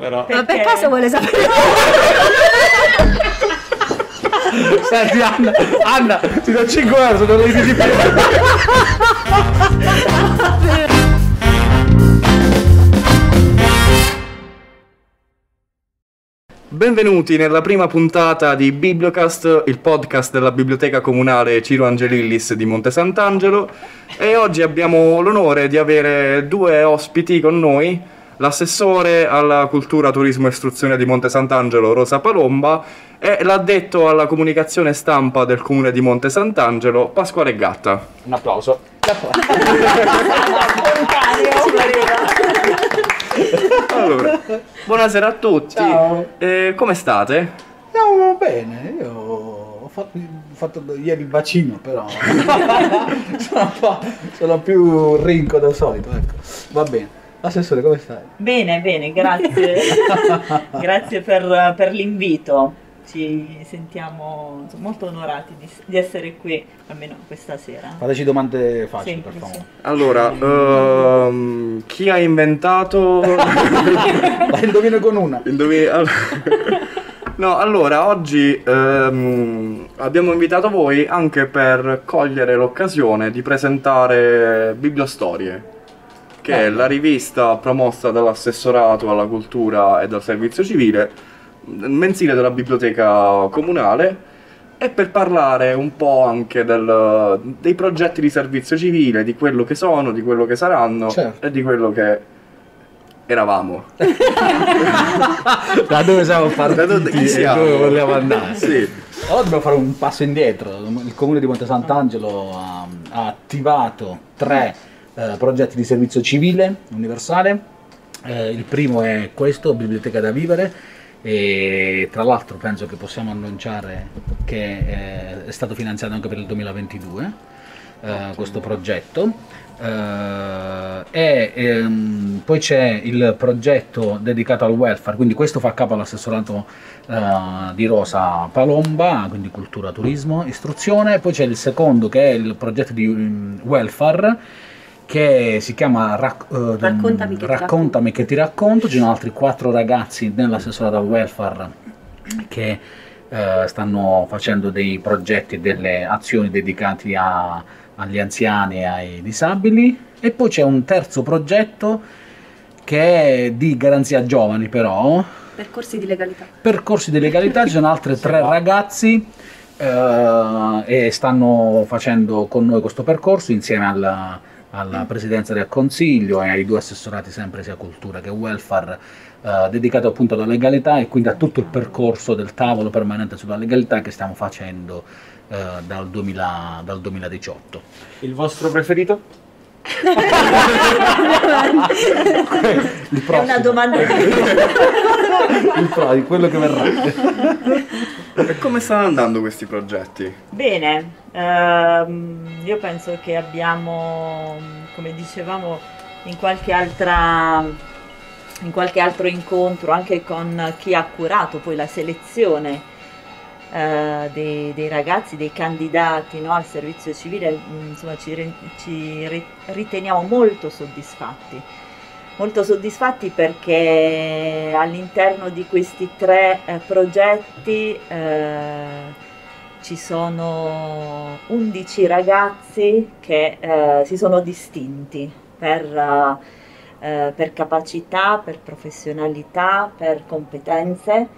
Però... Ma per caso vuole sapere? Senti Anna, Anna, ti do 5 euro se non lo dici più. Benvenuti nella prima puntata di Bibliocast, il podcast della Biblioteca Comunale Ciro Angelillis di Monte Sant'Angelo e oggi abbiamo l'onore di avere due ospiti con noi, l'assessore alla cultura, turismo e istruzione di Monte Sant'Angelo Rosa Palomba e l'addetto alla comunicazione stampa del comune di Monte Sant'Angelo Pasquale Gatta. Un applauso. Allora, buonasera a tutti. Ciao. Eh, come state? Andiamo bene, io ho fatto, ho fatto ieri il vaccino, però sono, un po', sono più rinco del solito, ecco. Va bene. Assessore, come stai? Bene, bene, grazie. grazie per, per l'invito. Ci sentiamo insomma, molto onorati di, di essere qui, almeno questa sera. Fateci domande facili, per Semplici. favore. Allora, ehm, chi ha inventato... La indovino con una. Indovi- all- No, allora, oggi ehm, abbiamo invitato voi anche per cogliere l'occasione di presentare Bibliostorie, che è la rivista promossa dall'assessorato alla cultura e dal servizio civile, mensile della biblioteca comunale, e per parlare un po' anche del- dei progetti di servizio civile, di quello che sono, di quello che saranno Certo. e di quello che eravamo. Da dove siamo partiti Da dove e siamo? dove vogliamo andare? Sì. Allora dobbiamo fare un passo indietro. Il comune di Monte Sant'Angelo ha, ha attivato tre eh, progetti di servizio civile universale. Eh, il primo è questo, Biblioteca da Vivere, e tra l'altro penso che possiamo annunciare che eh, è stato finanziato anche per il 2022 eh, questo progetto. Eh, e ehm, poi c'è il progetto dedicato al welfare, quindi questo fa capo all'assessorato eh, di Rosa Palomba, quindi cultura, turismo, istruzione. Poi c'è il secondo che è il progetto di mm, welfare che si chiama Rac- eh, Raccontami che ti Raccontami che ti racconto. Ci sono altri quattro ragazzi nell'assessorato al welfare che eh, stanno facendo dei progetti e delle azioni dedicati a- agli anziani e ai disabili. E poi c'è un terzo progetto che è di garanzia giovani però, Percorsi di legalità. percorsi di legalità, ci sono altri tre ragazzi eh, e stanno facendo con noi questo percorso insieme alla, alla presidenza del consiglio e ai due assessorati sempre sia cultura che welfare eh, dedicato appunto alla legalità e quindi a tutto il percorso del tavolo permanente sulla legalità che stiamo facendo eh, dal, 2000 dal 2018. Il vostro preferito? Il È prossimo, una domanda il pro- di quello che verrà. E come stanno andando questi progetti? Bene, ehm, io penso che abbiamo, come dicevamo, in qualche altra in qualche altro incontro anche con chi ha curato poi la selezione eh, dei, dei ragazzi, dei candidati no, al servizio civile, mh, insomma ci, ci ri- riteniamo molto soddisfatti. Molto soddisfatti perché all'interno di questi tre eh, progetti eh, ci sono 11 ragazzi che eh, si sono distinti per, eh, per capacità, per professionalità, per competenze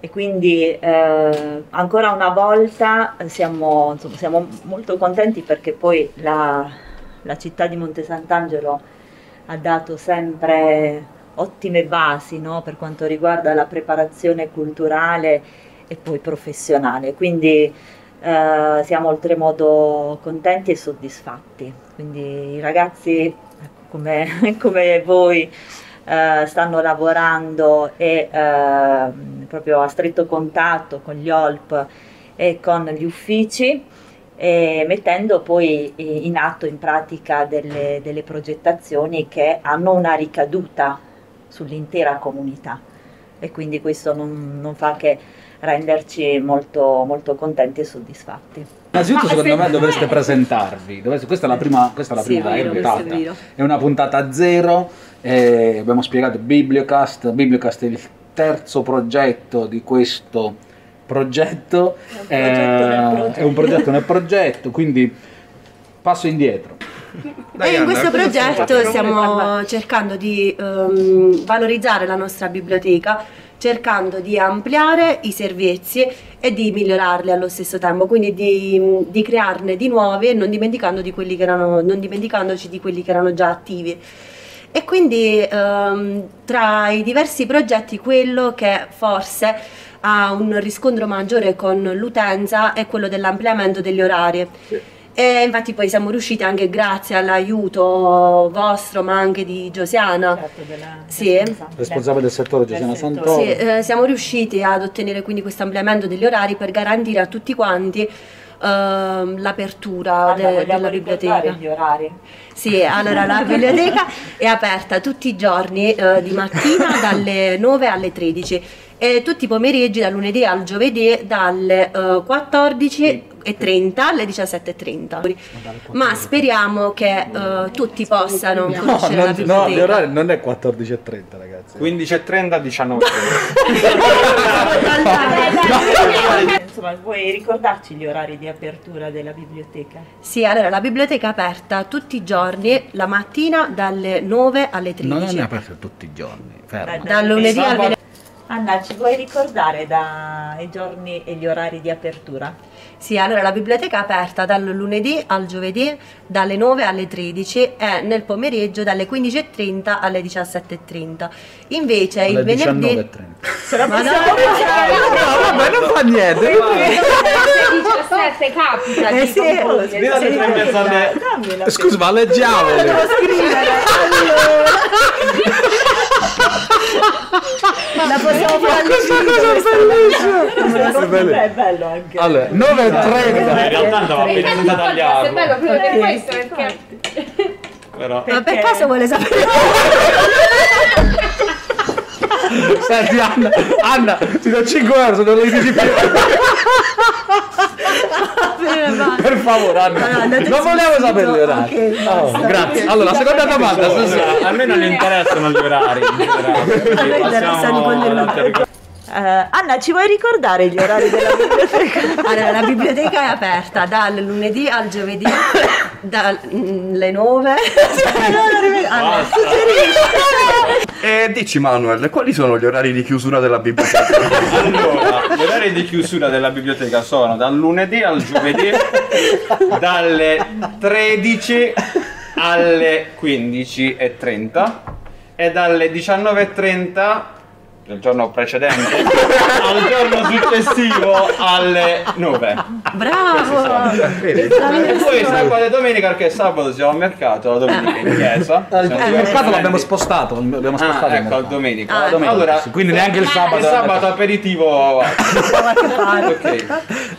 e quindi eh, ancora una volta siamo, insomma, siamo molto contenti perché poi la, la città di Monte Sant'Angelo ha dato sempre ottime basi no, per quanto riguarda la preparazione culturale e poi professionale, quindi eh, siamo oltremodo contenti e soddisfatti. Quindi i ragazzi ecco, come, come voi eh, stanno lavorando e eh, proprio a stretto contatto con gli OLP e con gli uffici e mettendo poi in atto in pratica delle, delle progettazioni che hanno una ricaduta sull'intera comunità. e quindi questo non, non fa che renderci molto, molto contenti e soddisfatti. Innanzitutto, Ma secondo me dovreste me- presentarvi. Dovreste- questa è la prima, questa è la Sì, prima è vero, puntata. è. È una puntata zero. Eh, abbiamo spiegato Bibliocast. Bibliocast è il terzo progetto di questo progetto. È un progetto nel Eh, progetto. è un progetto nel progetto, quindi passo indietro. Dai, e in questo progetto stiamo cercando di ehm, valorizzare la nostra biblioteca, cercando di ampliare i servizi e di migliorarli allo stesso tempo, quindi di, di crearne di nuovi e non, dimenticando di quelli che erano, non dimenticandoci di quelli che erano già attivi. E quindi ehm, tra i diversi progetti quello che forse ha un riscontro maggiore con l'utenza è quello dell'ampliamento degli orari. E infatti poi siamo riusciti anche grazie all'aiuto vostro ma anche di Giosiana. Certo, della Sì. responsabile. Responsabile del settore Del settore. Santoro. Sì, eh, siamo riusciti ad ottenere quindi questo ampliamento degli orari per garantire a tutti quanti ehm, l'apertura Anna, de- della biblioteca. gli orari. Sì, allora la biblioteca è aperta tutti i giorni eh, di mattina dalle 9 alle 13 e tutti i pomeriggi dal lunedì al giovedì dalle eh, 14.30 alle 17.30. Ma speriamo che eh, tutti possano No, conoscere la non, no, biblioteca. gli orari non è 14.30 ragazzi. 15.30 19 Insomma, vuoi ricordarci gli orari di apertura della biblioteca? Sì, allora la biblioteca è aperta tutti i giorni, la mattina dalle 9 alle 13. Non è aperto tutti i giorni, fermo. Dal lunedì al venerdì. Anna, ci vuoi ricordare da- i giorni e gli orari di apertura? Sì, allora la biblioteca è aperta dal lunedì al giovedì dalle 9 alle 13 e nel pomeriggio dalle 15.30 alle 17.30. Invece Alle il venerdì... 19.30. Ma no, No, vabbè, non fa niente. 17 capita Eh sì, Dire alle tre e mezza alle- Dammela. Scusa, ma leggiamole. La possiamo fare Questa 5 cosa bellissima. Beh, è bello anche. Allora, In 9.30. realtà andava appena a tagliarlo. proprio per questo perché- Però Ma per caso vuole sapere? Senti, Anna, Anna, ti do 5 euro se non lo dici più. Per favore, Anna. Allora, non volevo sapere gli orari. Ok, Oh, basta. grazie. Allora, la seconda domanda. a noi non interessano gli orari. in generale. A noi interessano i contenuti. Eh, Anna, ci vuoi ricordare gli orari della biblioteca? Allora, la biblioteca è aperta dal lunedì al giovedì dalle 9 allora, E dici Manuel, quali sono gli orari di chiusura della biblioteca? Allora, gli orari di chiusura della biblioteca sono dal lunedì al giovedì dalle 13 alle 15.30 e dalle 19.30 del giorno precedente al giorno successivo alle 9. bravo E poi sabato e domenica perché sabato siamo al mercato, la domenica in chiesa. Eh, Il il mercato l'abbiamo spostato, abbiamo spostato Ah, il ecco, domenica. Ah, Domenica, allora, quindi neanche il il sabato. sabato aperitivo. ok.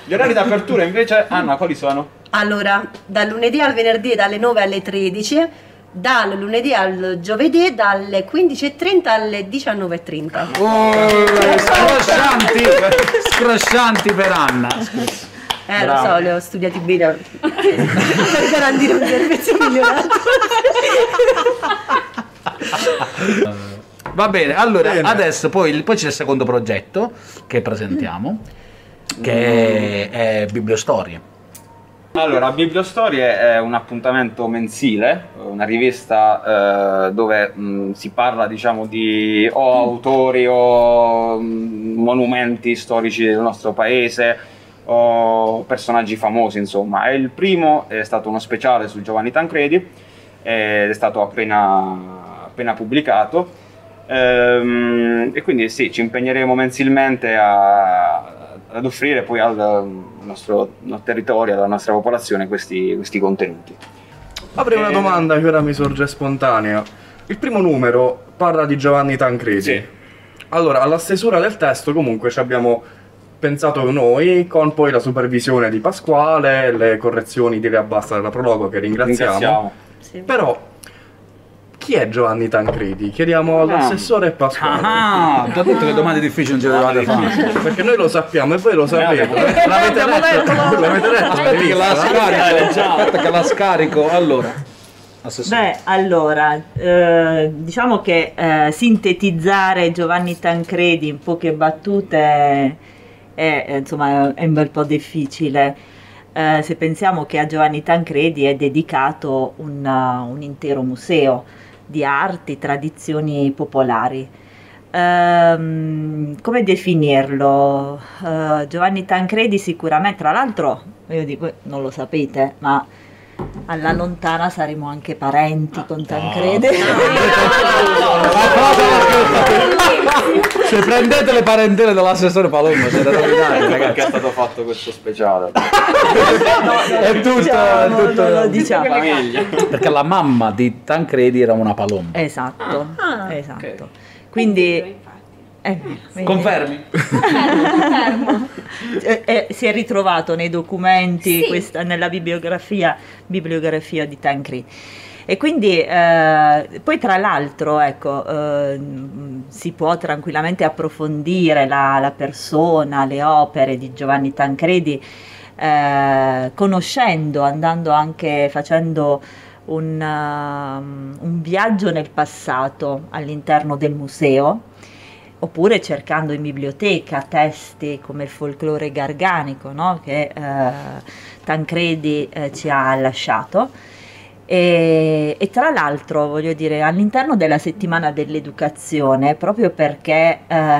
Gli orari d'apertura invece, Anna, quali sono? allora dal lunedì al venerdì dalle 9 alle 13 dal lunedì al giovedì dalle 15.30 alle 19.30 Oh, scroscianti, scroscianti per Anna. eh Bravo. lo so li ho studiati bene per garantire un servizio migliorato Va bene, allora Bene. adesso poi, poi c'è il secondo progetto che presentiamo, che è Bibliostorie. Allora, Bibliostorie è un appuntamento mensile, una rivista eh, dove mh, si parla, diciamo, di o autori o mh, monumenti storici del nostro paese o personaggi famosi, insomma. E il primo è stato uno speciale su Giovanni Tancredi ed è stato appena, appena pubblicato. Ehm, e quindi sì, ci impegneremo mensilmente a- ad offrire poi al nostro, al territorio, alla nostra popolazione questi, questi contenuti. Apri una Eh. domanda che ora mi sorge spontanea. Il primo numero parla di Giovanni Tancredi. Sì. Allora, alla stesura del testo comunque ci abbiamo pensato noi, con poi la supervisione di Pasquale, le correzioni di Reabbassa della prologo che ringraziamo. Ringraziamo. Sì. Però, chi è Giovanni Tancredi? Chiediamo all'assessore Pasquale. Ah, ti ho detto che domande difficili non ce le fare. Perché noi lo sappiamo e voi lo sapete. L'avete letto? L'avete letto? Aspetta che la scarico. Aspetta che la scarico. Allora. Assessore. Beh, allora, eh, diciamo che eh, sintetizzare Giovanni Tancredi in poche battute è, è, insomma, è un bel po' difficile. Eh, se pensiamo che a Giovanni Tancredi è dedicato un, uh, un intero museo di arti, tradizioni popolari. Ehm, come definirlo? Eh, Giovanni Tancredi sicuramente, tra l'altro, io dico, non lo sapete, ma alla lontana saremo anche parenti con Tancredi. Se prendete le parentele dell'assessore Palombo, siete rovinati, Perché ragazzi. è stato fatto questo speciale? È tutto, Diciamo, è tutto. non lo diciamo. Famiglia. Perché la mamma di Tancredi era una palomba. Esatto, Ah. esatto. Quindi eh? Confermi? Eh, eh, si è ritrovato nei documenti, Sì. questa- nella bibliografia, bibliografia di Tancredi. E quindi eh, poi tra l'altro ecco, eh, si può tranquillamente approfondire la, la persona, le opere di Giovanni Tancredi, eh, conoscendo, andando anche facendo un, um, un viaggio nel passato all'interno del museo oppure cercando in biblioteca testi come il folklore garganico no? che eh, Tancredi eh, ci ha lasciato. E, e tra l'altro, voglio dire, all'interno della settimana dell'educazione, proprio perché eh,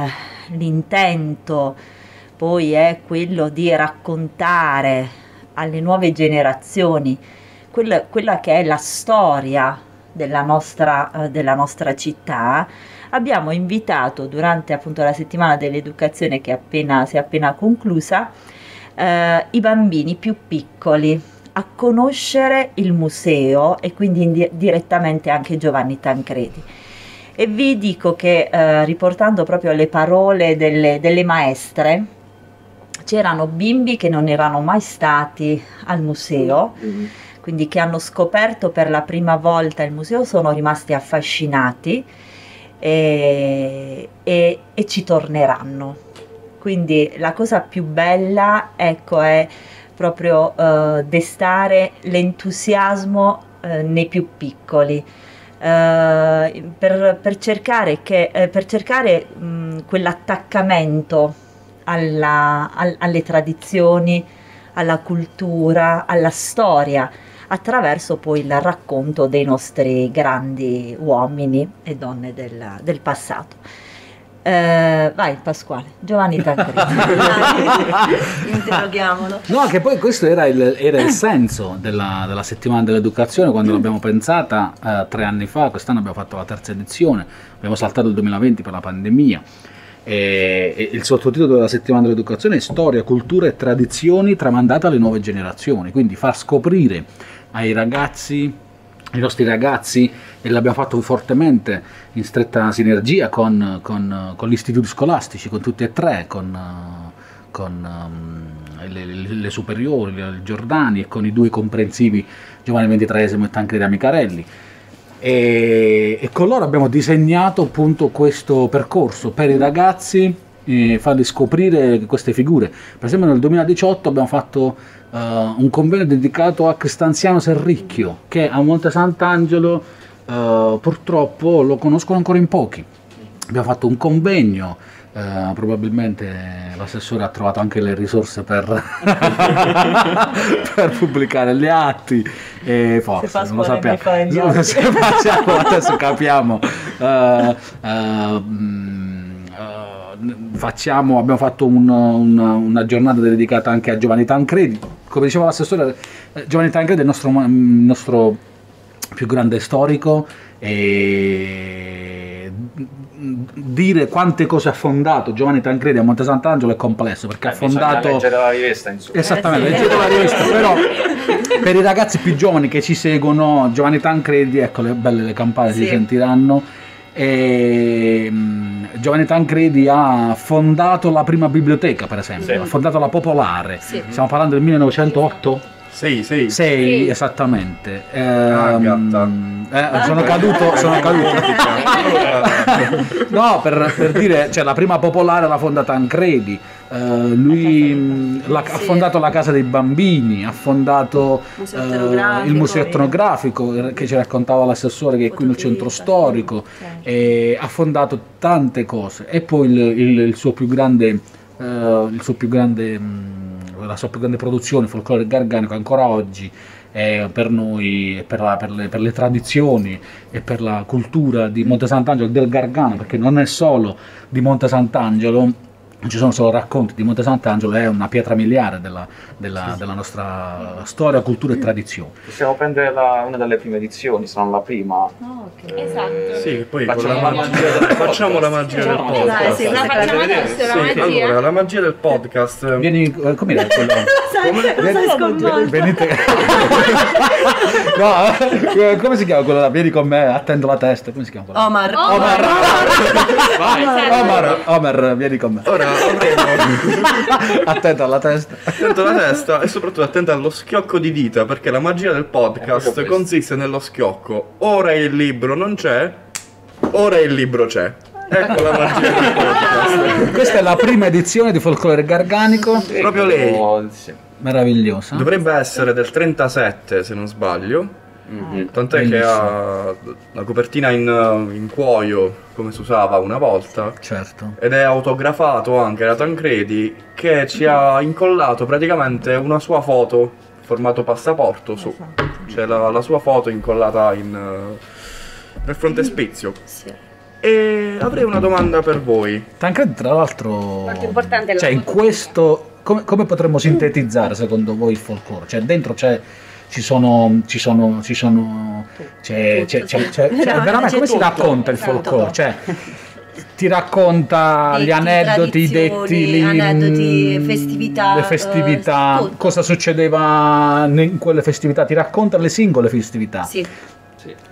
l'intento poi è quello di raccontare alle nuove generazioni quella, quella che è la storia della nostra, eh, della nostra città, abbiamo invitato durante appunto la settimana dell'educazione che appena, si è appena conclusa eh, i bambini più piccoli a conoscere il museo e quindi indi- direttamente anche Giovanni Tancredi. E vi dico che eh, riportando proprio le parole delle, delle maestre, c'erano bimbi che non erano mai stati al museo, quindi che hanno scoperto per la prima volta il museo, sono rimasti affascinati e, e- e ci torneranno. Quindi la cosa più bella, ecco, è proprio eh, destare l'entusiasmo eh, nei più piccoli. eh, per, per cercare, che, eh, per cercare mh, quell'attaccamento alla- al- alle tradizioni, alla cultura, alla storia, attraverso poi il racconto dei nostri grandi uomini e donne del, del passato. Eh, vai Pasquale, Giovanni Tancredi. Interroghiamolo. No, che poi questo era il, era il senso della, della settimana dell'educazione quando l'abbiamo pensata eh, tre anni fa, quest'anno abbiamo fatto la terza edizione, abbiamo saltato il 2020 per la pandemia. E, e il sottotitolo della settimana dell'educazione è Storia, cultura e tradizioni tramandate alle nuove generazioni, quindi far scoprire ai ragazzi, ai nostri ragazzi, e l'abbiamo fatto fortemente in stretta sinergia con, con- con gli istituti scolastici, con tutti e tre, con, con le, le- le superiori, il Giordani e con i due comprensivi Giovanni XXIII e Tancredi Amicarelli. E, e con loro abbiamo disegnato appunto questo percorso per i ragazzi, eh, farli scoprire queste figure. Per esempio nel 2018 abbiamo fatto eh, un convegno dedicato a Cristanziano Serricchio, che a Monte Sant'Angelo eh, purtroppo lo conoscono ancora in pochi. Abbiamo fatto un convegno, eh, probabilmente l'assessore ha trovato anche le risorse per, per pubblicare gli atti, e forse Se non lo sappiamo. occhi. Se facciamo, adesso capiamo. Eh, mm, facciamo, abbiamo fatto un- un- una giornata dedicata anche a Giovanni Tancredi. Come diceva l'assessore, Giovanni Tancredi è il nostro, il nostro più grande storico e dire quante cose ha fondato Giovanni Tancredi a Monte Sant'Angelo è complesso perché ha Eh, bisogna fondato leggere la rivista, insomma. Esattamente, Eh sì. leggete la rivista, però per i ragazzi più giovani che ci seguono, Giovanni Tancredi, ecco le belle le campane si Sì. sentiranno. E, Giovanni Tancredi ha fondato la prima biblioteca, per esempio, Sì. ha fondato la Popolare. Sì. Stiamo parlando del 1908? Sei, sei. Sei, Sì. esattamente. Ah, Ehm, eh, sono caduto, sono caduto. no, per, per dire, cioè, la prima popolare l'ha fondata Tancredi. Eh, lui mh, ha Sì. fondato la Casa dei Bambini, ha fondato Museo eh, etnografico, il museo sì. etnografico eh, che ci raccontava l'assessore che è qui nel centro storico, e ha fondato tante cose. E poi il, il- il suo più grande, eh, il suo più grande, mh, la sua più grande produzione, il folklore garganico, ancora oggi è per noi, per, la- per le, per le tradizioni e per la cultura di Monte Sant'Angelo del Gargano, perché non è solo di Monte Sant'Angelo, ci sono solo racconti di Monte Sant'Angelo, è una pietra miliare della, della- della nostra storia, cultura e tradizione. Possiamo prendere la- una delle prime edizioni, se non la prima. Oh, ok. Esatto. Sì, poi Facciamo la magia, del facciamo la magia del podcast. Sì, La sì, facciamo sì. adesso la Sì, magia. allora, la magia del podcast. Vieni, eh, com'era quello? Sai, lo sai sconvolto. Venite. no, eh, come si chiama quello là? Vieni con me, attendo la testa. Come si chiama quello? Omar. Omar. Vai, Esatto. Omar, Omar, vieni con me. Ora avremo Attento alla testa. attento alla testa e soprattutto attento allo schiocco di dita perché la magia del podcast questo. consiste nello schiocco. Ora il libro non c'è, ora il libro c'è. Ecco la magia del podcast. Questa è la prima edizione di Folklore Garganico. Proprio lei. Meravigliosa. Dovrebbe essere del 37 se non sbaglio. Mhm. Tant'è che Bellissimo. ha la copertina in, in cuoio come si usava una volta. Certo. Ed è autografato anche da Tancredi che ci ha incollato praticamente una sua foto formato passaporto su. C'è la, la sua foto incollata in, eh, nel frontespizio. Sì. E avrei una domanda per voi. Tancredi, tra l'altro, Molto importante la cioè in questo, come, come potremmo sintetizzare secondo voi il folklore? Cioè dentro c'è, ci sono, ci sono, ci sono, c'è, c'è, c'è, c'è- cioè, veramente come si racconta il Esatto. folklore? Cioè, ti racconta Detti, gli aneddoti, i detti, tradizioni, li- aneddoti, festività, le festività, eh, tutto. cosa succedeva in quelle festività, ti racconta le singole festività. Sì.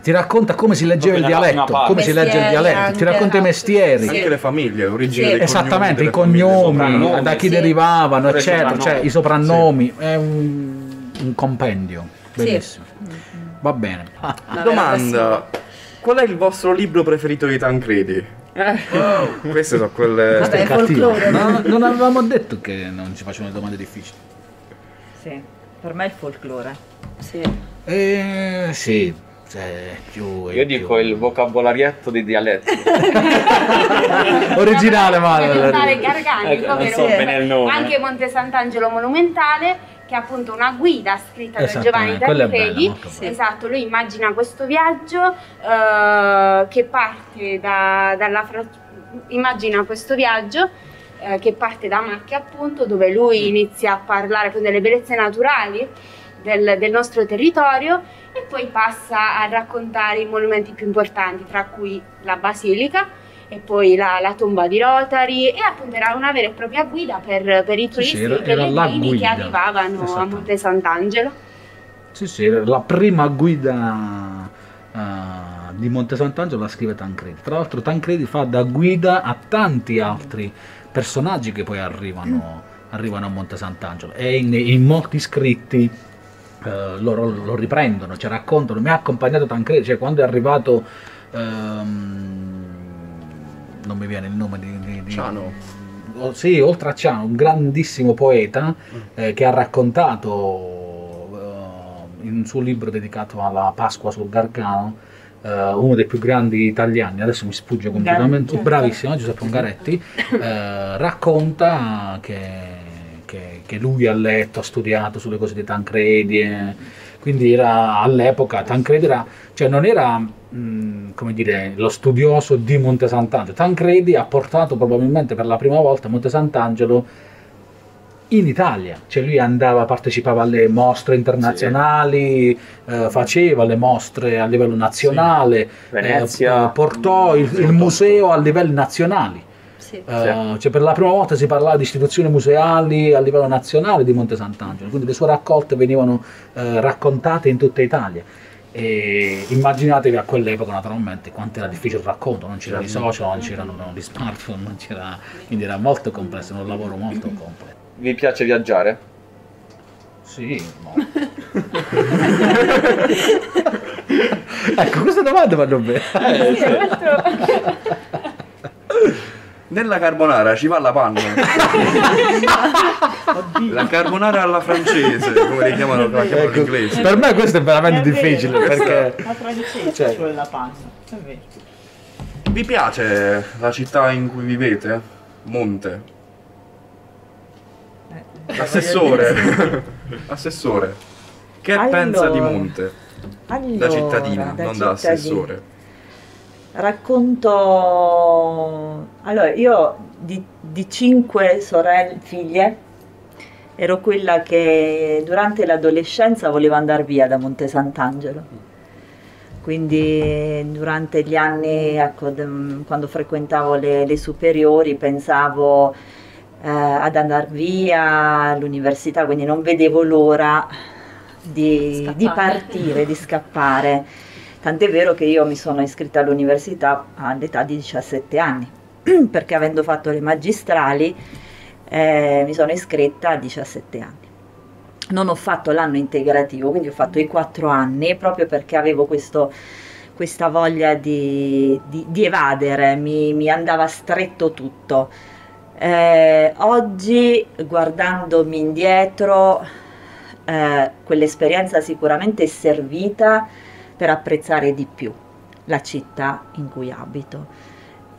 Ti racconta come si leggeva il dialetto, come si legge il Mestieri dialetto, anche, ti racconta i mestieri. Sì. Anche le famiglie, l'origine Sì. dei Esattamente, i cognomi, famiglie. cognomi, da chi sì. derivavano, i eccetera, soprannomi. cioè i soprannomi, è un, un compendio, Sì. bellissimo. Va bene. La vera Domanda. Qual è il vostro libro preferito di Tancredi? Queste sono quelle... Vabbè, folklore. No, non avevamo detto che non ci facevano domande difficili. Sì, per me è il folklore. Sì. Eh sì, cioè, più e Io più. dico il vocabolarietto dei dialetti. originale. Monumentale Garganico, Ecco, so anche Monte Sant'Angelo Monumentale, che è appunto una guida scritta da Giovanni bella. Esatto, lui immagina questo viaggio eh, che parte da- dalla fra- immagina questo viaggio eh, che parte da Macchia appunto dove lui inizia a parlare con delle bellezze naturali del, del nostro territorio e poi passa a raccontare i monumenti più importanti tra cui la basilica e poi la, la tomba di Rotary e appunto era una vera e propria guida per, per i turisti sì, era- i era pellegrini che arrivavano a Esatto. Monte Sant'Angelo. Sì, sì, la prima guida eh, di Monte Sant'Angelo la scrive Tancredi. Tra l'altro Tancredi fa da guida a tanti altri personaggi che poi arrivano, arrivano a Monte Sant'Angelo e in, in molti scritti eh, loro lo riprendono, ci raccontano, mi ha accompagnato Tancredi, cioè quando è arrivato... ehm, non mi viene il nome di... di- di- Ciano. Sì, oltre a Ciano, un grandissimo poeta eh, che ha raccontato eh, in un suo libro dedicato alla Pasqua sul Gargano, eh, uno dei più grandi italiani, adesso mi sfugge completamente, certo. bravissimo, Giuseppe Ungaretti, eh, racconta che, che- che lui ha letto, ha studiato sulle cose di Tancredi, e quindi era all'epoca, Tancredi era, cioè non era mh, come dire, lo studioso di Monte Sant'Angelo, Tancredi ha portato probabilmente per la prima volta Monte Sant'Angelo in Italia, cioè lui andava, partecipava alle mostre internazionali, eh, faceva le mostre a livello nazionale, Venezia. eh, portò il, il museo a livelli nazionali. Sì. Eh, cioè per la prima volta si parlava di istituzioni museali a livello nazionale di Monte Sant'Angelo, quindi le sue raccolte venivano eh, raccontate in tutta Italia. E immaginatevi a quell'epoca naturalmente quanto era difficile il racconto, non c'erano i social, non c'erano gli smartphone, non c'era, quindi era molto complesso, era un lavoro molto complesso. Vi piace viaggiare? Sì, no. ecco, queste domande vanno bene. Sì, è molto- Nella carbonara ci va la panna. la carbonara alla francese, come li chiamano, la chiamano in Ecco, inglese. per me questo è veramente È vero, difficile perché La francese Cioè- ci vuole la panna. È vero. Vi piace la città in cui vivete? Monte. Eh, Assessore. Assessore. Che Allora, pensa di Monte? Allora, Da cittadina, da non da cittadina. assessore. Racconto. Allora, io di, di cinque sorelle, figlie, ero quella che durante l'adolescenza voleva andare via da Monte Sant'Angelo. Quindi durante gli anni, ecco, quando frequentavo le, le superiori, pensavo eh, ad andare via all'università, quindi non vedevo l'ora di, di partire, di scappare. Tant'è vero che io mi sono iscritta all'università all'età di 17 anni, perché avendo fatto le magistrali eh, mi sono iscritta a 17 anni. Non ho fatto l'anno integrativo, quindi ho fatto i 4 anni proprio perché avevo questo- questa voglia di, di- di evadere, mi, mi andava stretto tutto. Eh, oggi, guardandomi indietro, eh, quell'esperienza sicuramente è servita per apprezzare di più la città in cui abito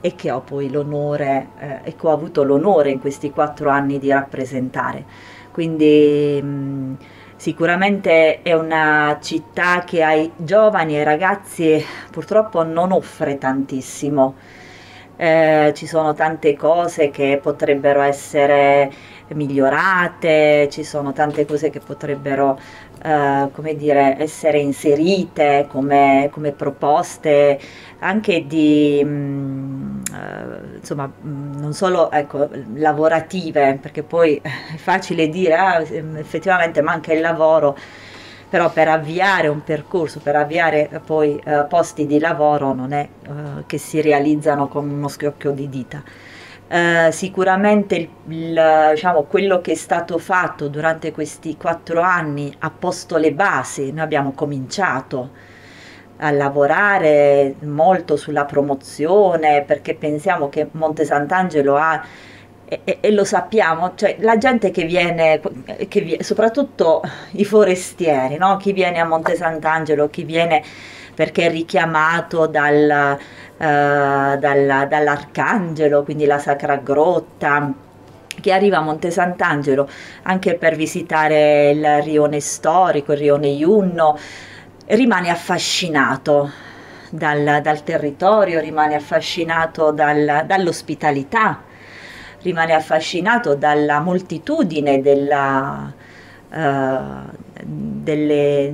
e che ho poi l'onore eh, e che ho avuto l'onore in questi quattro anni di rappresentare. Quindi mh, sicuramente è una città che ai giovani e ai ragazzi purtroppo non offre tantissimo. Eh, ci sono tante cose che potrebbero essere migliorate, ci sono tante cose che potrebbero, eh, come dire, essere inserite come, come proposte anche di, mh, eh, insomma, mh, non solo ecco, lavorative, perché poi è facile dire, ah, effettivamente manca il lavoro, però per avviare un percorso, per avviare poi eh, posti di lavoro non è eh, che si realizzano con uno schiocchio di dita. Eh, sicuramente il- il, diciamo, quello che è stato fatto durante questi quattro anni ha posto le basi, noi abbiamo cominciato a lavorare molto sulla promozione perché pensiamo che Monte Sant'Angelo ha e, e- e lo sappiamo, cioè la gente che viene, che vi- soprattutto i forestieri, no? chi viene a Monte Sant'Angelo, chi viene perché è richiamato dal, dalla- dall'Arcangelo, quindi la Sacra Grotta, che arriva a Monte Sant'Angelo anche per visitare il rione storico, il rione Iunno, rimane affascinato dal, dal territorio, rimane affascinato dal- dall'ospitalità, rimane affascinato dalla moltitudine della, eh, delle,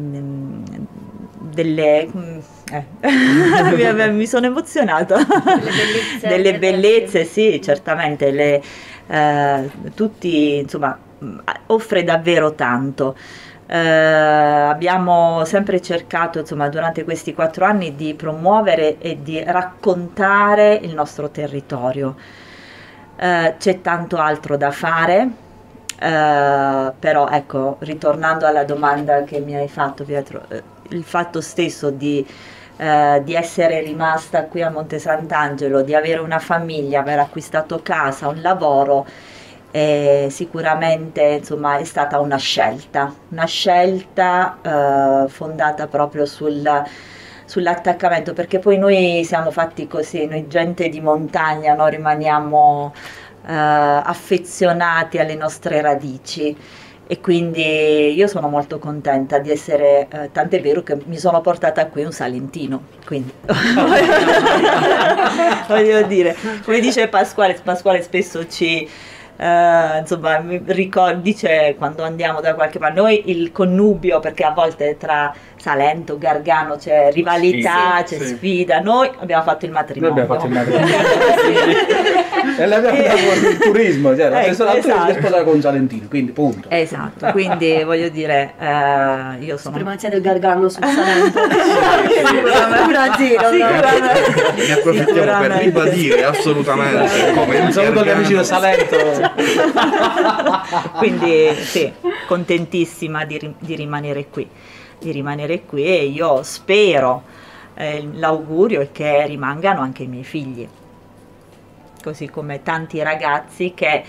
delle eh, mi- sono emozionata. Delle bellezze. delle bellezze sì. certamente le, eh, tutti insomma mh, offre davvero tanto. Eh, abbiamo sempre cercato insomma durante questi quattro anni di promuovere e di raccontare il nostro territorio. Eh, c'è tanto altro da fare eh, però ecco ritornando alla domanda che mi hai fatto Pietro eh, il fatto stesso di eh, di essere rimasta qui a Monte Sant'Angelo, di avere una famiglia, aver acquistato casa, un lavoro, eh, sicuramente insomma, è stata una scelta, una scelta eh, fondata proprio sul, sull'attaccamento, perché poi noi siamo fatti così, noi gente di montagna, no? rimaniamo eh, affezionati alle nostre radici e quindi io sono molto contenta di essere, eh, tant'è vero che mi sono portata qui un salentino, quindi. Voglio dire, come dice Pasquale, Pasquale spesso ci... eh, insomma, mi ricor- dice quando andiamo da qualche parte, noi il connubio, perché a volte tra Salento, Gargano c'è rivalità, Sì, c'è sì. sfida, noi abbiamo fatto il Noi matrimonio. abbiamo fatto il matrimonio. e l'abbiamo fatto il turismo, cioè, la Ecco, stessa esatto. è sposata con salentino, quindi punto. Esatto, quindi voglio dire, eh, io sono... Primazia del Gargano sul Salento. Sicuramente. Una zero. Ne approfittiamo per ribadire assolutamente come Un saluto agli amici del Salento. Quindi sì, contentissima di, ri- di rimanere qui. Di rimanere qui e io spero, eh, l'augurio è che rimangano anche i miei figli, così come tanti ragazzi che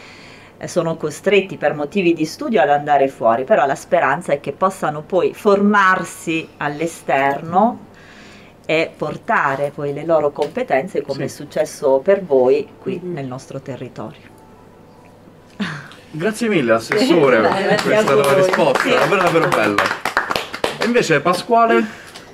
eh, sono costretti per motivi di studio ad andare fuori, però la speranza è che possano poi formarsi all'esterno e portare poi le loro competenze come è successo per voi qui Mhm. nel nostro territorio. Grazie mille Assessore per questa risposta, Sì. davvero davvero bella. Invece Pasquale?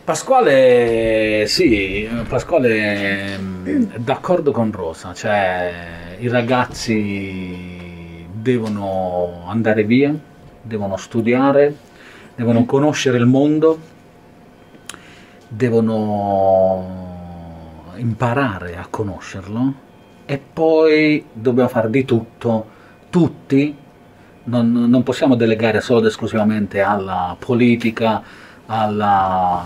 Pasquale, sì, Pasquale mm, è d'accordo con Rosa, cioè i ragazzi devono andare via, devono studiare, devono conoscere il mondo, devono imparare a conoscerlo e poi dobbiamo fare di tutto, tutti, non, non possiamo delegare solo ed esclusivamente alla politica, alla,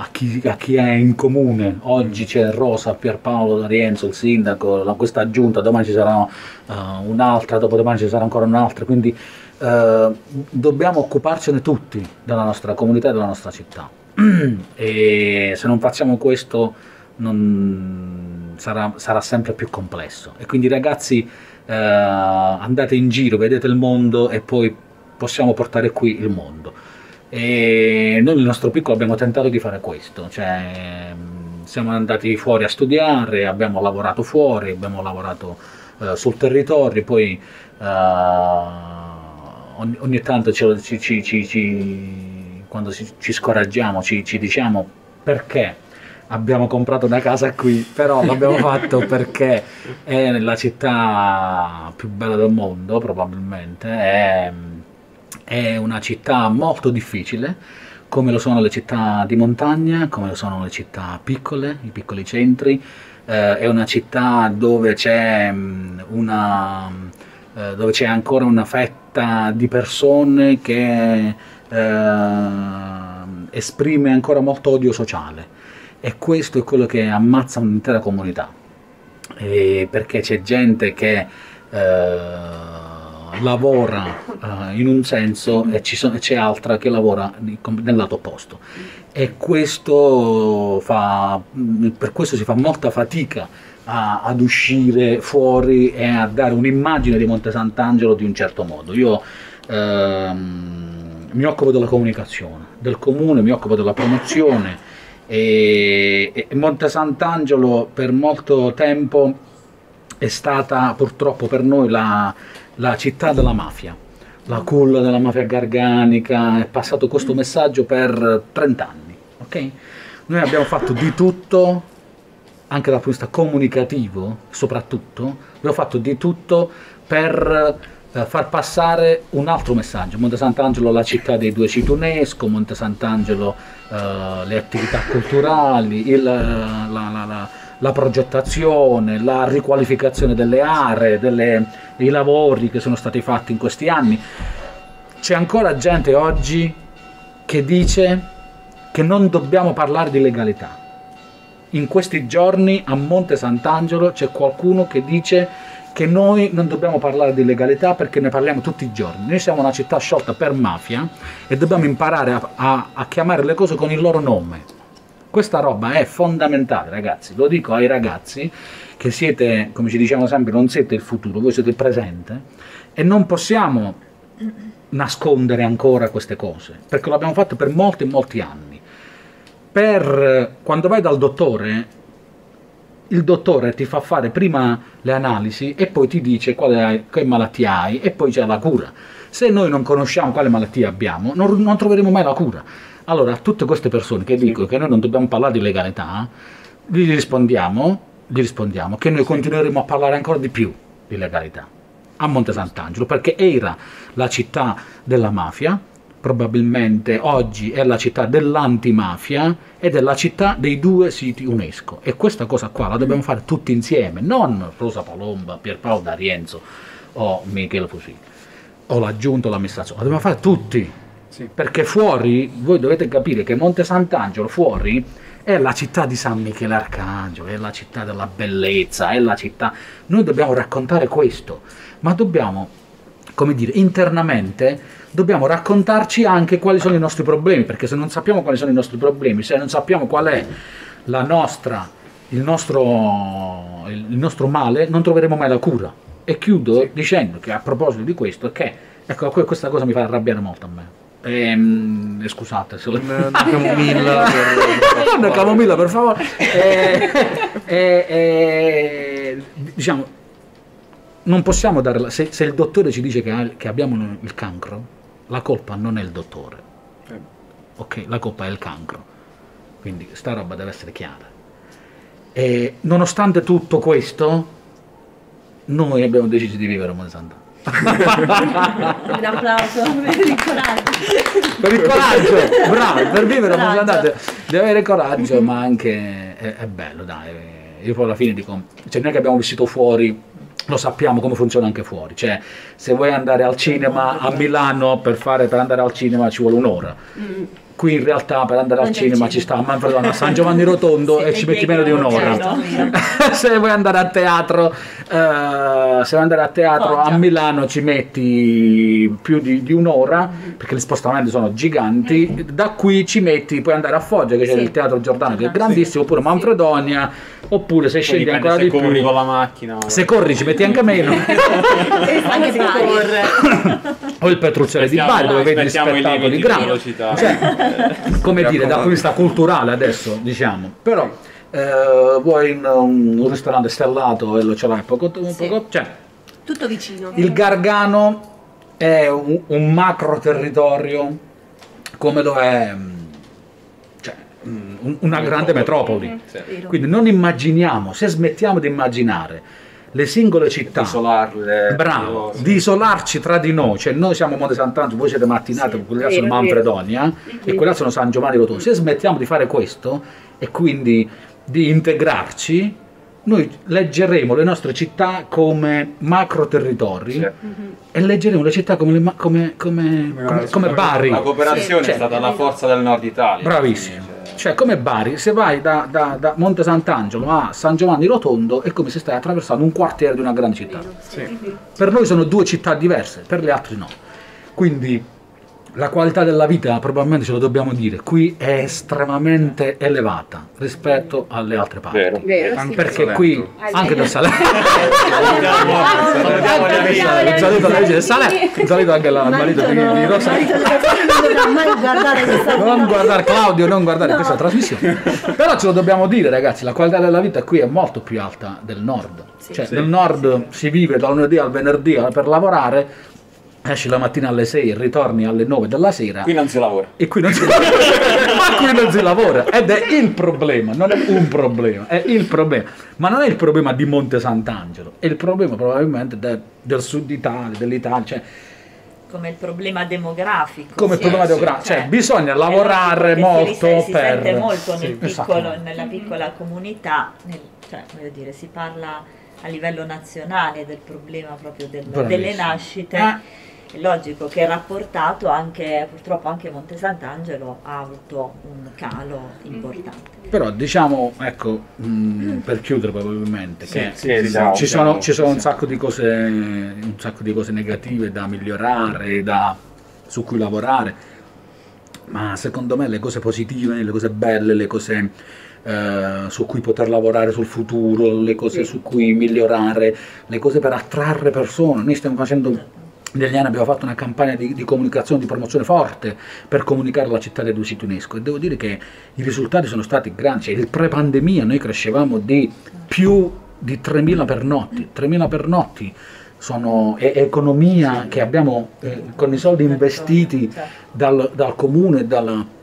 a, chi, a chi è in comune. Oggi c'è Rosa, Pierpaolo D'Arienzo, il sindaco, la- questa giunta, domani ci sarà eh, un'altra, dopodomani ci sarà ancora un'altra, quindi eh, dobbiamo occuparcene tutti della nostra comunità e della nostra città. e se non facciamo questo non- sarà, sarà sempre più complesso. E quindi ragazzi eh, andate in giro, vedete il mondo e poi possiamo portare qui il mondo. E noi nel nostro piccolo abbiamo tentato di fare questo, cioè mh, siamo andati fuori a studiare, abbiamo lavorato fuori, abbiamo lavorato eh, sul territorio, poi eh, ogni, ogni tanto ci- ci- ci- quando ci, scoraggiamo ci, ci diciamo perché abbiamo comprato una casa qui, però l'abbiamo fatto perché è la città più bella del mondo probabilmente, è, è una città molto difficile, come lo sono le città di montagna, come lo sono le città piccole, i piccoli centri, eh, è una città dove c'è una eh, ancora una fetta di persone che eh, esprime ancora molto odio sociale. E questo è quello che ammazza un'intera comunità. E perché c'è gente che eh, lavora eh, in un senso e c'è altra che lavora nel lato opposto e questo fa, per questo si fa molta fatica a- ad uscire fuori e a dare un'immagine di Monte Sant'Angelo di un certo modo. Io ehm, mi occupo della comunicazione del comune, mi occupo della promozione e, e Monte Sant'Angelo per molto tempo è stata purtroppo per noi la, la città della mafia, la culla della mafia garganica, è passato questo messaggio per 30 anni. ok? Noi abbiamo fatto di tutto, anche dal punto di vista comunicativo soprattutto, abbiamo fatto di tutto per eh, far passare un altro messaggio. Monte Sant'Angelo la città dei due siti UNESCO, Monte Sant'Angelo eh, le attività culturali, il- la, la- la- la progettazione, la riqualificazione delle aree, delle- i lavori che sono stati fatti in questi anni. C'è ancora gente oggi che dice che non dobbiamo parlare di legalità. In questi giorni a Monte Sant'Angelo c'è qualcuno che dice che noi non dobbiamo parlare di legalità perché ne parliamo tutti i giorni. Noi siamo una città sciolta per mafia e dobbiamo imparare a, a- a chiamare le cose con il loro nome. Questa roba è fondamentale, ragazzi. Lo dico ai ragazzi che siete, come ci diciamo sempre, non siete il futuro, voi siete il presente e non possiamo nascondere ancora queste cose perché l'abbiamo fatto per molti molti anni. Per quando vai dal dottore, il dottore ti fa fare prima le analisi e poi ti dice quale che malattia hai e poi c'è la cura. Se noi non conosciamo quale malattia abbiamo, non, non troveremo mai la cura. Allora, a tutte queste persone che dicono che noi non dobbiamo parlare di legalità, gli rispondiamo, gli rispondiamo che noi continueremo a parlare ancora di più di legalità a Monte Sant'Angelo, perché era la città della mafia, probabilmente oggi è la città dell'antimafia ed è la città dei due siti UNESCO. E questa cosa qua la dobbiamo fare tutti insieme, non Rosa Palomba, Pierpaolo D'Arienzo o Michele Fusini, o la giunta o l'amministrazione, la dobbiamo fare tutti. Sì. Perché fuori, voi dovete capire che Monte Sant'Angelo fuori è la città di San Michele Arcangelo, è la città della bellezza, è la città... Noi dobbiamo raccontare questo, ma dobbiamo, come dire, internamente dobbiamo raccontarci anche quali sono i nostri problemi, perché se non sappiamo quali sono i nostri problemi, se non sappiamo qual è la nostra, il, nostro, il nostro male, non troveremo mai la cura. E chiudo dicendo che a proposito di questo, che ecco, que- questa cosa mi fa arrabbiare molto a me. Ehm, eh, scusate, se lo... Una camomilla per- una camomilla per favore. Eh, eh, eh, diciamo, non possiamo dare la- se, se il dottore ci dice che, che abbiamo il cancro, la colpa non è il dottore. Ok, la colpa è il cancro. Quindi sta roba deve essere chiara. E nonostante tutto questo, noi abbiamo deciso di vivere a Monte Sant'Anna. Un applauso per il coraggio. per il coraggio, bravo, per vivere Coraggio. Sant'Anna devi avere coraggio, ma anche è, è bello, dai. Io poi alla fine dico, cioè noi che abbiamo vissuto fuori, lo sappiamo come funziona anche fuori. Cioè, se vuoi andare al cinema a Milano per, fare, per andare al cinema ci vuole un'ora. Qui in realtà per andare al c'è cinema ci sta cinema. a Manfredonia, a San Giovanni Rotondo e ci metti meno di un'ora. se vuoi andare a teatro, eh, se vuoi andare a teatro a Foggia. Milano ci metti più di, di un'ora perché gli spostamenti sono giganti. Da qui ci metti, puoi andare a Foggia che c'è Sì. il teatro Giordano che è Sì. grandissimo, oppure Manfredonia, oppure se Poi scendi ancora se di corri più. con la macchina. Se corri ci metti anche meno. Anche se corre. o il Petrucciale di Bari dove vedi spettacoli grandi. velocità. Cioè, come Mi dire, da raccomando. punto di vista culturale adesso, diciamo. Però eh, vuoi in un, un ristorante stellato e lo ce l'hai poco, poco cioè, Tutto vicino. il Gargano è un, un macro territorio come lo è mm, cioè, mm, un- una grande metropoli. Quindi non immaginiamo, se smettiamo di immaginare le singole città, isolarle. bravo, di isolarci tra di noi, cioè noi siamo Monte Sant'Angelo, voi siete Martinato, Sì, quelli là sono Manfredonia e quelli là sono San Giovanni Rotondo. Se smettiamo di fare questo e quindi di integrarci, noi leggeremo le nostre città come macro territori Sì. e leggeremo le città come, le ma- come, come, come- come Bari. La cooperazione Sì. è stata la forza del nord Italia. Bravissimo. Cioè, come Bari, se vai da, da- da Monte Sant'Angelo a San Giovanni Rotondo è come se stai attraversando un quartiere di una grande città. Per noi sono due città diverse, per gli altri no. Quindi la qualità della vita, probabilmente ce lo dobbiamo dire, qui è estremamente elevata rispetto alle altre parti. Vero. Vero, sì. Anche Perché del qui, Salento. anche del Salento, un saluto alla legge del Salento, un saluto anche al marito di, di Rosa. Marito di Rosa non guardare questa non guardare Claudio, non guardare questa trasmissione. Però ce lo dobbiamo dire, ragazzi, la qualità della vita qui è molto più alta del nord. Cioè, Sì. nel nord si vive dal lunedì al venerdì per lavorare, esci la mattina alle 6 e ritorni alle 9 della sera. Qui non si lavora. E qui non si lavora, ma qui non si lavora ed è il problema, non è un problema, è il problema. Ma non è il problema di Monte Sant'Angelo, è il problema probabilmente de- del sud Italia, dell'Italia, cioè come il problema demografico. come Sì, problema sì, demografico, cioè cioè, bisogna lavorare molto si, si per sente molto Sì, nel esatto. piccolo, nella piccola comunità, nel- cioè, voglio dire, si parla a livello nazionale del problema proprio del- delle nascite. Eh. È logico che rapportato anche, purtroppo anche Monte Sant'Angelo ha avuto un calo importante. Però diciamo, ecco, mh, per chiudere probabilmente, che sì, diciamo, ci, sono, diciamo, ci sono un sì. sacco di cose, un sacco di cose negative da migliorare, da- su cui lavorare, ma secondo me le cose positive, le cose belle, le cose eh, su cui poter lavorare sul futuro, le cose su cui migliorare, le cose per attrarre persone. Noi stiamo facendo negli anni abbiamo fatto una campagna di, di comunicazione, di promozione forte per comunicare la città dei due siti UNESCO. E devo dire che i risultati sono stati grandi. Cioè, il pre-pandemia noi crescevamo di più di 3.000 pernotti, 3.000 pernotti sono è economia che abbiamo eh, con i soldi investiti dal, dal comune, dal, eh,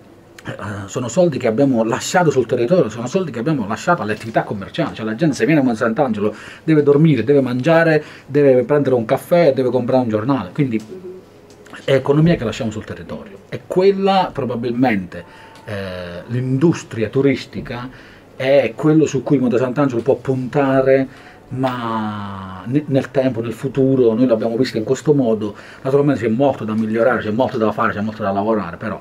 sono soldi che abbiamo lasciato sul territorio, sono soldi che abbiamo lasciato alle attività commerciali, cioè la gente se viene a Monte Sant'Angelo deve dormire, deve mangiare, deve prendere un caffè, deve comprare un giornale, quindi è economia che lasciamo sul territorio. E quella probabilmente eh, l'industria turistica è quello su cui Monte Sant'Angelo può puntare ma ne- nel tempo, nel futuro, noi l'abbiamo visto in questo modo, naturalmente c'è molto da migliorare, c'è molto da fare, c'è molto da lavorare, però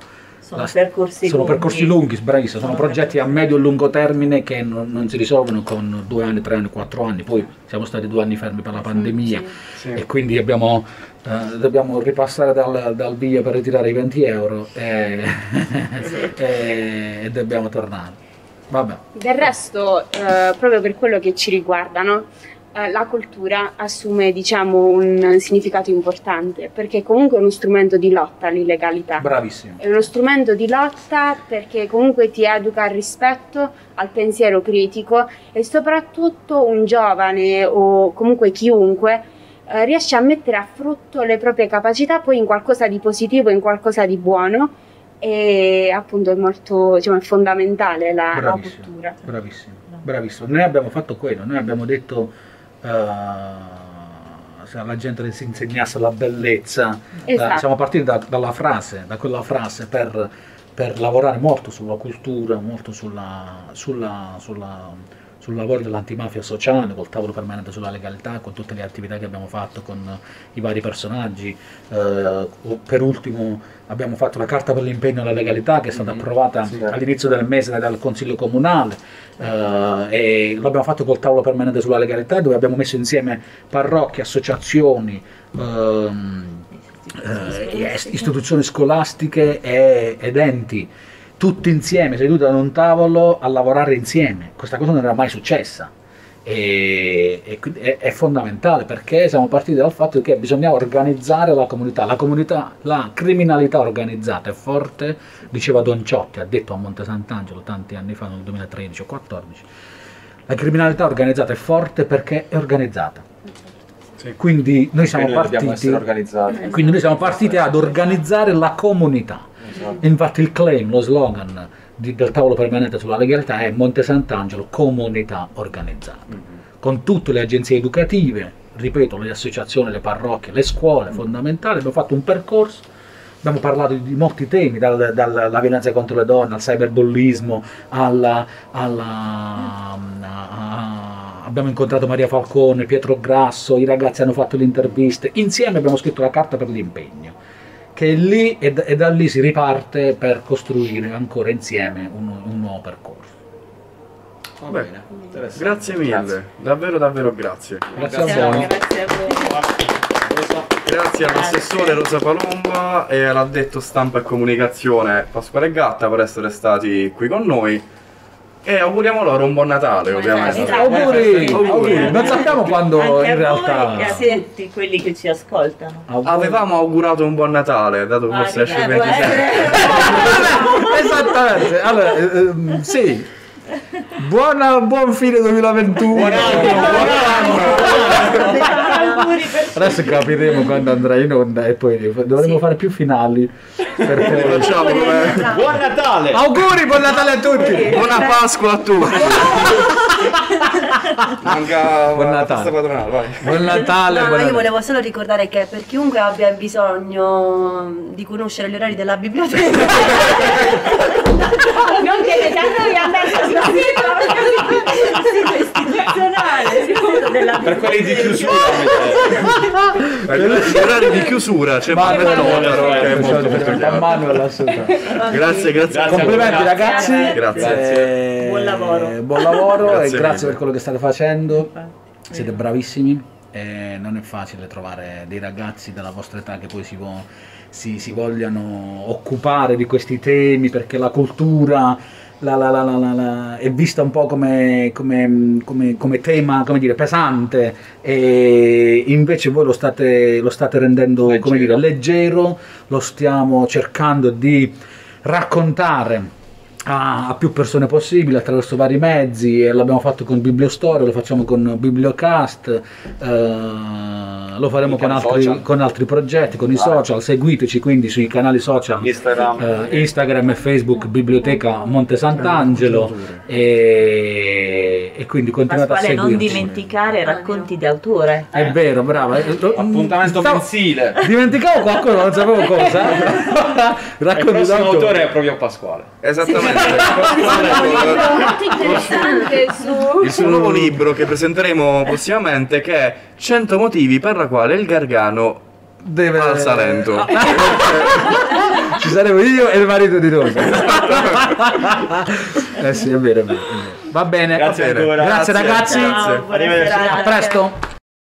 Sono La- percorsi sono lunghi. percorsi lunghi, bravissimo, sono Sono progetti a medio e lungo termine che non, non si risolvono con due anni, tre anni, quattro anni, poi siamo stati due anni fermi per la pandemia Sì. e quindi abbiamo, eh, dobbiamo ripassare dal, dal via per ritirare i 20 euro e, e- e dobbiamo tornare. Vabbè, Del resto, eh, proprio per quello che ci riguarda, no? Eh, la cultura assume diciamo un significato importante perché comunque è uno strumento di lotta all'illegalità. bravissimo. È uno strumento di lotta perché comunque ti educa al rispetto, al pensiero critico e soprattutto un giovane o comunque chiunque eh, riesce a mettere a frutto le proprie capacità poi in qualcosa di positivo, in qualcosa di buono e appunto è molto diciamo, è fondamentale la, la Bravissimo. cultura. Bravissimo, bravissimo. Noi abbiamo fatto quello, noi abbiamo detto se alla gente si insegnasse la bellezza, eh, Esatto. siamo partiti da- dalla frase, da quella frase per, per lavorare molto sulla cultura, molto sulla, sulla- sulla- sul lavoro dell'antimafia sociale, col tavolo permanente sulla legalità, con tutte le attività che abbiamo fatto con i vari personaggi. Eh, per ultimo abbiamo fatto la carta per l'impegno alla legalità che è stata Mhm. approvata Sì. all'inizio del mese dal Consiglio Comunale eh, e lo abbiamo fatto col tavolo permanente sulla legalità dove abbiamo messo insieme parrocchie, associazioni, ehm, eh, istituzioni scolastiche e, ed enti, tutti insieme seduti ad un tavolo a lavorare insieme. Questa cosa non era mai successa. E, e quindi è, è fondamentale perché siamo partiti dal fatto che bisognava organizzare la comunità. La comunità, la criminalità organizzata è forte, diceva Don Ciotti, ha detto a Monte Sant'Angelo tanti anni fa, nel 2013 o 2014. La criminalità organizzata è forte perché è organizzata. Sì. Quindi noi siamo Quindi dobbiamo partiti quindi noi siamo partiti ad organizzare la comunità. Esatto. Infatti il claim, lo slogan di- del tavolo permanente sulla legalità è Monte Sant'Angelo comunità organizzata. Con tutte le agenzie educative, ripeto, le associazioni, le parrocchie, le scuole fondamentali, abbiamo fatto un percorso, abbiamo parlato di, molti temi, dal- dalla violenza contro le donne, al cyberbullismo, alla, alla- a- a- abbiamo incontrato Maria Falcone, Pietro Grasso, i ragazzi hanno fatto le interviste, insieme abbiamo scritto la carta per l'impegno che è lì e, da- e da lì si riparte per costruire ancora insieme un, un nuovo percorso. Va bene, interessante. Grazie mille, davvero davvero grazie. Grazie a Grazie, voi. grazie a voi. Grazie all'assessore Rosa Palomba e all'addetto stampa e comunicazione Pasquale Gatta per essere stati qui con noi e auguriamo loro un buon Natale ovviamente. Natale. Auguri, Auguri. auguri. Non sappiamo quando Anche in a realtà. voi a tutti quelli che ci ascoltano. Auguri. Avevamo augurato un buon Natale, dato che Ah, forse esce il eh, può 26. essere. Esattamente. Allora, eh, ehm, sì. Buona, buon fine 2021. Auguri per Adesso capiremo quando andrà in onda e poi dovremo fare più finali. Per poi... Facciamo come... Buon Natale! Auguri, buon Natale a tutti! Buona Pasqua a tutti! Manca Buon Natale. patronale, vai. Buon Natale, No, buon io volevo solo ricordare che per chiunque abbia bisogno di conoscere gli orari della biblioteca, Non chiedete a noi, sul sito. istituzionale, della Per quelli di chiusura Gli orari di chiusura, c'è Ma- Manuel Notaro che è molto molto a chiaro. Manuel assolutamente. Grazie, grazie. Complimenti ragazzi. Grazie. Eh, Buon lavoro. Buon lavoro e grazie per quello che state facendo. Siete bravissimi. e non è facile trovare dei ragazzi della vostra età che poi si, vo- si- si vogliano occupare di questi temi perché la cultura la- la- la- la- la- la- è vista un po' come, come- come- come tema come dire, pesante e invece voi lo state, lo state rendendo come dire, leggero, lo stiamo cercando di raccontare a, a più persone possibile attraverso vari mezzi e l'abbiamo fatto con Bibliostoria, lo facciamo con Bibliocast, eh, lo faremo con altri, con altri progetti, con i social, seguiteci quindi sui canali social Instagram. eh, Instagram e Facebook Biblioteca Monte Sant'Angelo e, e quindi continuate a Pasquale, non seguirci. dimenticare racconti di autore. È vero, brava. Eh, Appuntamento stavo- mensile. Dimenticavo qualcosa, non sapevo cosa. Il prossimo d'autore. autore è proprio Pasquale. Esattamente. Molto interessante su Il suo nuovo libro che presenteremo prossimamente che è 100 motivi per la quale il Gargano deve... Al Salento. Ci saremo io e il marito di Rosa. eh sì, è vero, è vero. Va bene. Grazie Va bene. ancora. Grazie, ragazzi. Ciao, buona Arrivederci. A presto.